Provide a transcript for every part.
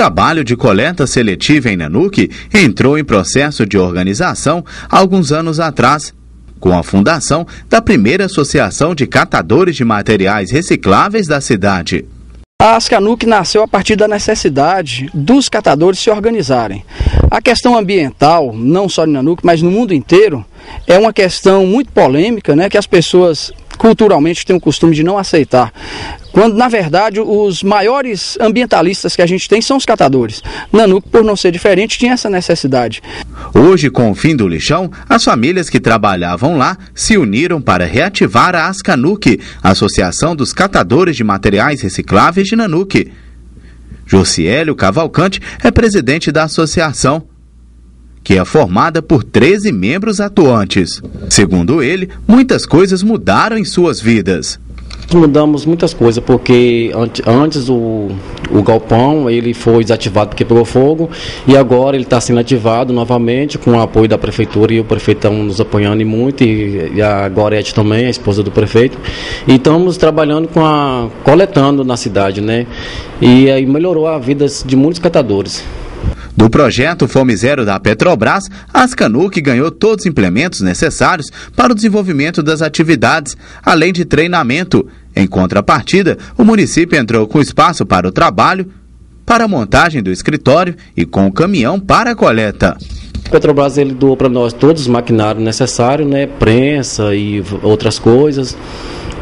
trabalho de coleta seletiva em Nanuque entrou em processo de organização alguns anos atrás, com a fundação da primeira associação de catadores de materiais recicláveis da cidade. A Ascanuc nasceu a partir da necessidade dos catadores se organizarem. A questão ambiental, não só em Nanuque, mas no mundo inteiro, é uma questão muito polêmica, né, que as pessoas culturalmente têm o costume de não aceitar. Quando, na verdade, os maiores ambientalistas que a gente tem são os catadores. Nanuque, por não ser diferente, tinha essa necessidade. Hoje, com o fim do lixão, as famílias que trabalhavam lá se uniram para reativar a Ascanuque, Associação dos Catadores de Materiais Recicláveis de Nanuque. Josiélio Cavalcante é presidente da associação que é formada por 13 membros atuantes. Segundo ele, muitas coisas mudaram em suas vidas. Mudamos muitas coisas, porque antes o, o galpão ele foi desativado porque pegou fogo e agora ele está sendo ativado novamente com o apoio da prefeitura e o prefeito estão nos apoiando muito e, e a Gorete também, a esposa do prefeito. E estamos trabalhando com a. coletando na cidade, né? E aí melhorou a vida de muitos catadores. Do projeto Fome Zero da Petrobras, a Ascanuc ganhou todos os implementos necessários para o desenvolvimento das atividades, além de treinamento. Em contrapartida, o município entrou com espaço para o trabalho, para a montagem do escritório e com o caminhão para a coleta. Petrobras ele doou para nós todos os maquinários necessários, né, prensa e outras coisas.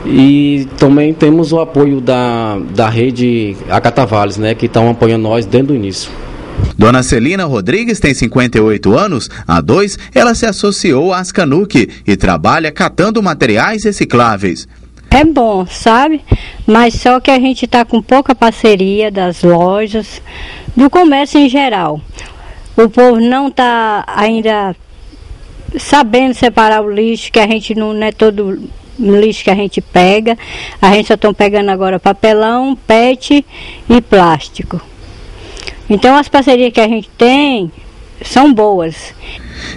E também temos o apoio da, da rede Acatavales, né, que estão apoiando nós desde o início. Dona Celina Rodrigues tem 58 anos. Há dois, ela se associou à Ascanuc e trabalha catando materiais recicláveis. É bom, sabe? Mas só que a gente está com pouca parceria das lojas, do comércio em geral. O povo não está ainda sabendo separar o lixo, que a gente não, não é todo lixo que a gente pega. A gente só está pegando agora papelão, PET e plástico. Então as parcerias que a gente tem são boas.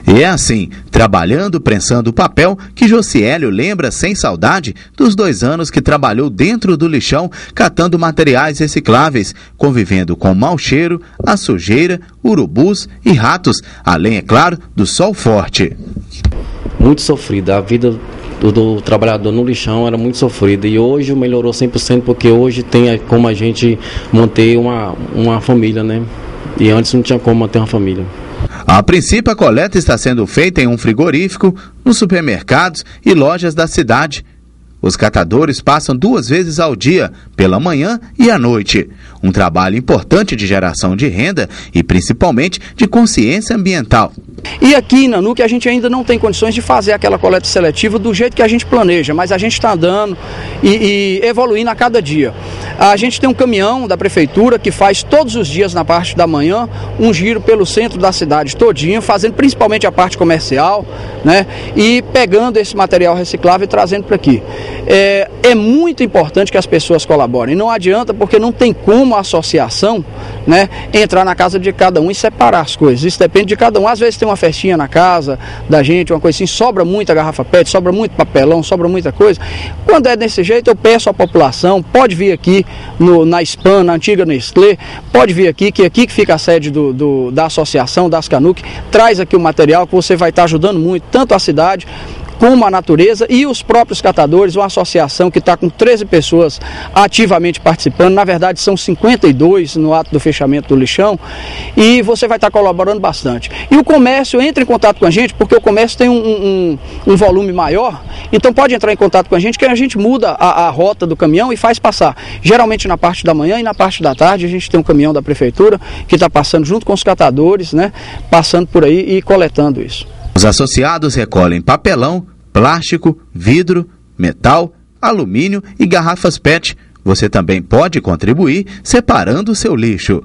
E é assim, trabalhando, prensando o papel, que Josiélio lembra sem saudade dos dois anos que trabalhou dentro do lixão, catando materiais recicláveis, convivendo com mau cheiro, a sujeira, urubus e ratos, além, é claro, do sol forte. Muito sofrida, a vida do, do, trabalhador no lixão era muito sofrida e hoje melhorou 100% porque hoje tem como a gente manter uma, uma família, né? E antes não tinha como manter uma família. A princípio, a coleta está sendo feita em um frigorífico, nos supermercados e lojas da cidade. Os catadores passam duas vezes ao dia, pela manhã e à noite. Um trabalho importante de geração de renda e principalmente de consciência ambiental. E aqui na NUC a gente ainda não tem condições de fazer aquela coleta seletiva do jeito que a gente planeja, mas a gente está andando e, e, evoluindo a cada dia. A gente tem um caminhão da prefeitura que faz todos os dias na parte da manhã um giro pelo centro da cidade todinho, fazendo principalmente a parte comercial, né? E pegando esse material reciclável e trazendo para aqui. É, é muito importante que as pessoas colaborem. Não adianta porque não tem como a associação, né, entrar na casa de cada um e separar as coisas. Isso depende de cada um. Às vezes tem uma festinha na casa da gente, uma coisa assim, sobra muita garrafa PET, sobra muito papelão, sobra muita coisa. Quando é desse jeito, eu peço à população, pode vir aqui no, na SPAN, na antiga Nestlé, pode vir aqui, que é aqui que fica a sede do, do da associação, das Canuc, traz aqui o material que você vai estar ajudando muito, tanto a cidade como a natureza e os próprios catadores, uma associação que está com 13 pessoas ativamente participando, na verdade são 52 no ato do fechamento do lixão, e você vai estar colaborando bastante. E o comércio entra em contato com a gente, porque o comércio tem um, um, um volume maior, então pode entrar em contato com a gente, que a gente muda a, a rota do caminhão e faz passar. Geralmente na parte da manhã e na parte da tarde a gente tem um caminhão da prefeitura que está passando junto com os catadores, né, passando por aí e coletando isso. Os associados recolhem papelão, plástico, vidro, metal, alumínio e garrafas PET. Você também pode contribuir separando o seu lixo.